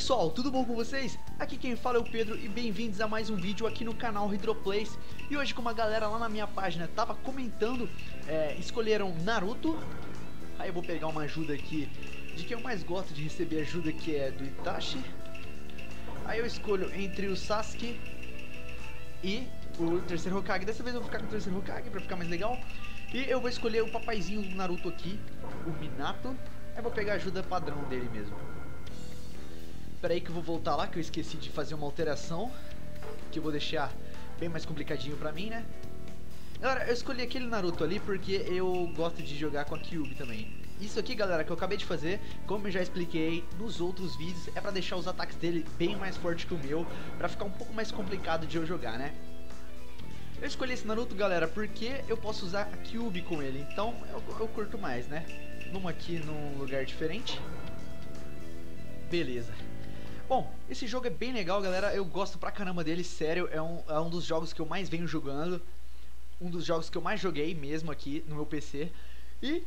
pessoal, tudo bom com vocês? Aqui quem fala é o Pedro e bem-vindos a mais um vídeo aqui no canal Hydroplays E hoje como a galera lá na minha página tava comentando, é, escolheram Naruto. Aí eu vou pegar uma ajuda aqui de quem eu mais gosto de receber ajuda que é do Itachi. Aí eu escolho entre o Sasuke e o terceiro Hokage. Dessa vez eu vou ficar com o terceiro Hokage pra ficar mais legal. E eu vou escolher o papaizinho do Naruto aqui, o Minato. Eu vou pegar a ajuda padrão dele mesmo Espera aí que eu vou voltar lá, que eu esqueci de fazer uma alteração. Que eu vou deixar bem mais complicadinho pra mim, né? Galera, eu escolhi aquele Naruto ali porque eu gosto de jogar com a Kyuubi também. Isso aqui, galera, que eu acabei de fazer, como eu já expliquei nos outros vídeos, é pra deixar os ataques dele bem mais forte que o meu, pra ficar um pouco mais complicado de eu jogar, né? Eu escolhi esse Naruto, galera, porque eu posso usar a Kyuubi com ele, então eu, eu curto mais, né? Vamos aqui num lugar diferente. Beleza. Bom, esse jogo é bem legal, galera. Eu gosto pra caramba dele, sério. É um, é um dos jogos que eu mais venho jogando. Um dos jogos que eu mais joguei mesmo aqui no meu PC. E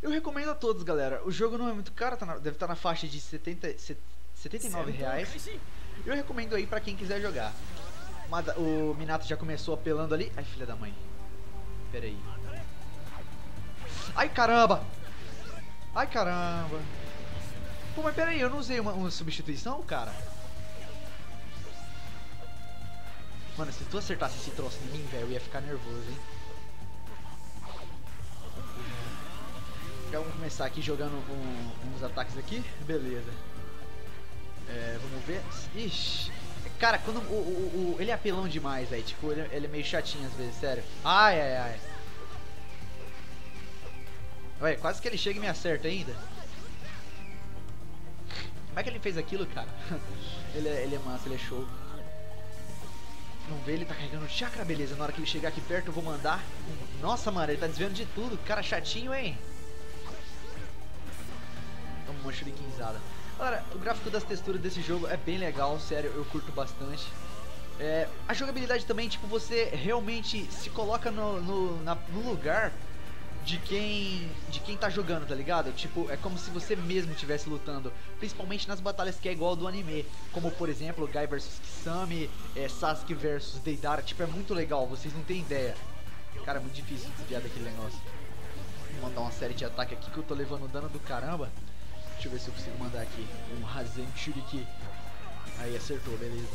eu recomendo a todos, galera. O jogo não é muito caro, tá na, deve estar tá na faixa de 70, 79 reais. Eu recomendo aí pra quem quiser jogar. O Minato já começou apelando ali. Ai, filha da mãe. Pera aí. Ai, caramba! Ai, caramba! Pô, mas pera aí, eu não usei uma, uma substituição, cara? Mano, se tu acertasse esse troço em mim, velho, eu ia ficar nervoso, hein? Já vamos começar aqui jogando um, uns ataques aqui. Beleza. É, vamos ver. Ixi. Cara, quando o, o, o ele é apelão demais, velho. Tipo, ele, ele, é meio chatinho às vezes, sério. Ai, ai, ai. Ué, quase que ele chega e me acerta ainda. Como é que ele fez aquilo, cara? ele, é, ele é massa, ele é show. Não vê, ele tá carregando chakra, beleza. Na hora que ele chegar aqui perto, eu vou mandar. Nossa, mano, ele tá desviando de tudo. Cara chatinho, hein? Toma uma shurikenizada. Galera, o gráfico das texturas desse jogo é bem legal, sério, eu curto bastante. É, a jogabilidade também, tipo, você realmente se coloca no, no, na, no lugar de quem de quem tá jogando, tá ligado? Tipo, é como se você mesmo estivesse lutando, principalmente nas batalhas que é igual do anime, como por exemplo, Guy vs Kisame, é, Sasuke vs Deidara, tipo, é muito legal, vocês não têm ideia. Cara, é muito difícil desviar daquele negócio. Vou mandar uma série de ataque aqui que eu tô levando dano do caramba. Deixa eu ver se eu consigo mandar aqui um Razen Shuriki. Aí, acertou, beleza.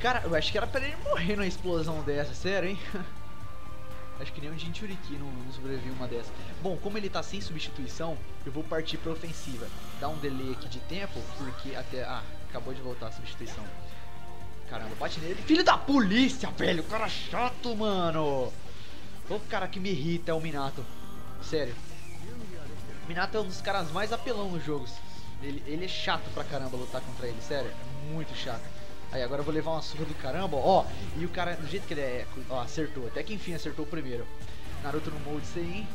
Cara, eu acho que era pra ele morrer numa explosão dessa, sério, hein? Acho que nem o Jinchuriki não, não sobreviveu uma dessas. Bom, como ele tá sem substituição, eu vou partir pra ofensiva. Dá um delay aqui de tempo, porque até... Ah, acabou de voltar a substituição. Caramba, bate nele. Filho da polícia, velho! Cara chato, mano! O cara que me irrita é o Minato. Sério. O Minato é um dos caras mais apelão nos jogos. Ele, ele é chato pra caramba lutar contra ele, sério. É muito chato. Aí agora eu vou levar uma surra do caramba, ó. E o cara, do jeito que ele é, ó, acertou. Até que enfim acertou o primeiro. Naruto no molde sem.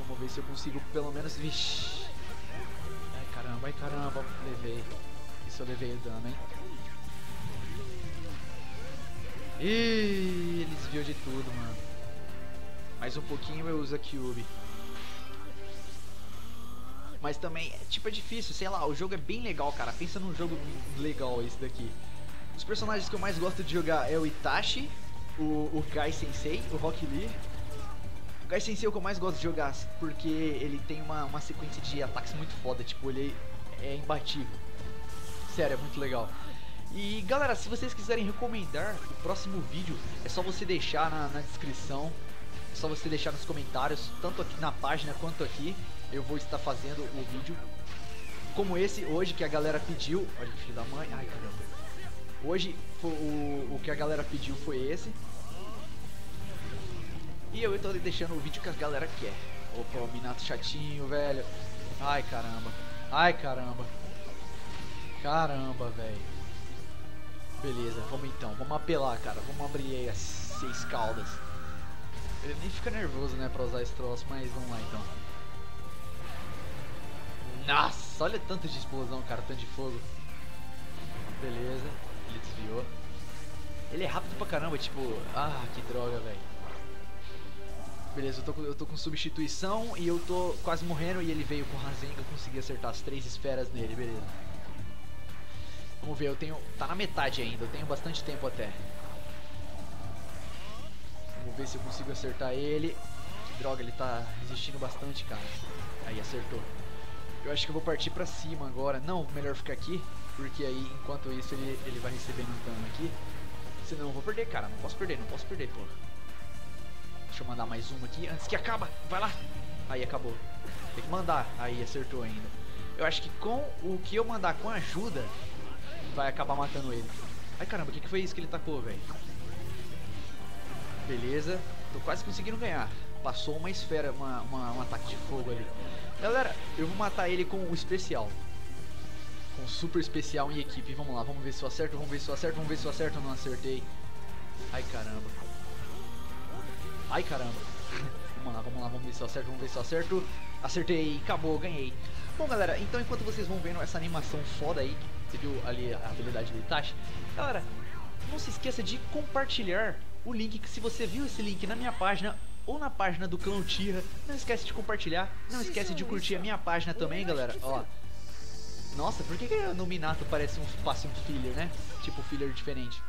Vamos ver se eu consigo pelo menos. Vixe. Ai caramba, ai caramba. Levei. Isso eu levei o dano, hein. Ih, ele desviou de tudo, mano. Mais um pouquinho eu uso a Kyubi. Mas também, é, tipo, é difícil, sei lá, o jogo é bem legal, cara. Pensa num jogo legal esse daqui. Os personagens que eu mais gosto de jogar é o Itachi, o, o Gai Sensei, o Rock Lee. O Gai Sensei é o que eu mais gosto de jogar, porque ele tem uma, uma sequência de ataques muito foda, tipo, ele é imbatível. Sério, é muito legal. E galera, se vocês quiserem recomendar o próximo vídeo, é só você deixar na, na descrição, é só você deixar nos comentários, tanto aqui na página quanto aqui, eu vou estar fazendo o vídeo. Como esse hoje que a galera pediu. Olha que filho da mãe, ai caramba. Hoje o, o que a galera pediu foi esse. E eu tô deixando o vídeo que a galera quer. Opa, o Minato chatinho, velho. Ai, caramba. Ai, caramba. Caramba, velho. Beleza, vamos então. Vamos apelar, cara. Vamos abrir aí as seis caudas. Ele nem fica nervoso, né, pra usar esse troço, mas vamos lá então. Nossa, olha tanto de explosão, cara, tanto de fogo. Beleza. Ele desviou. Ele é rápido pra caramba, tipo... Ah, que droga, velho. Beleza, eu tô, eu tô com substituição e eu tô quase morrendo e ele veio com Rasengan, eu consegui acertar as três esferas nele, beleza. Vamos ver, eu tenho... Tá na metade ainda, eu tenho bastante tempo até. Vamos ver se eu consigo acertar ele. Que droga, ele tá resistindo bastante, cara. Aí, acertou. Eu acho que eu vou partir pra cima agora. Não, melhor ficar aqui. Porque aí, enquanto isso, ele, ele vai recebendo um dano aqui. Senão eu vou perder, cara. Não posso perder, não posso perder, pô. Deixa eu mandar mais uma aqui antes que acaba. Vai lá. Aí, acabou. Tem que mandar. Aí, acertou ainda. Eu acho que com o que eu mandar com ajuda, vai acabar matando ele. Ai, caramba, o que, que foi isso que ele tacou, velho? Beleza. Tô quase conseguindo ganhar. Passou uma esfera, uma, uma, um ataque de fogo ali. Galera, eu vou matar ele com o especial. Com super especial em equipe. Vamos lá, vamos ver se eu acerto, vamos ver se eu acerto, vamos ver se eu acerto ou não acertei. Ai, caramba. Ai, caramba. vamos lá, vamos lá, vamos ver se eu acerto, vamos ver se eu acerto. Acertei, acabou, ganhei. Bom, galera, então enquanto vocês vão vendo essa animação foda aí, você viu ali a habilidade do Itachi, galera, não se esqueça de compartilhar o link, que se você viu esse link na minha página ou na página do Clã Tira, não esquece de compartilhar, não esquece de curtir a minha página também, galera, ó. Nossa, por que, que no Minato parece um, passe um filler, né? Tipo filler diferente.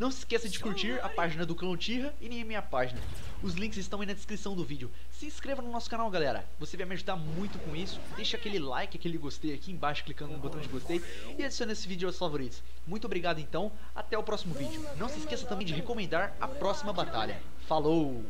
Não se esqueça de curtir a página do Clã Tira e nem a minha página. Os links estão aí na descrição do vídeo. Se inscreva no nosso canal, galera. Você vai me ajudar muito com isso. Deixa aquele like, aquele gostei aqui embaixo, clicando no botão de gostei. E adicione esse vídeo aos favoritos. Muito obrigado, então. Até o próximo vídeo. Não se esqueça também de recomendar a próxima batalha. Falou!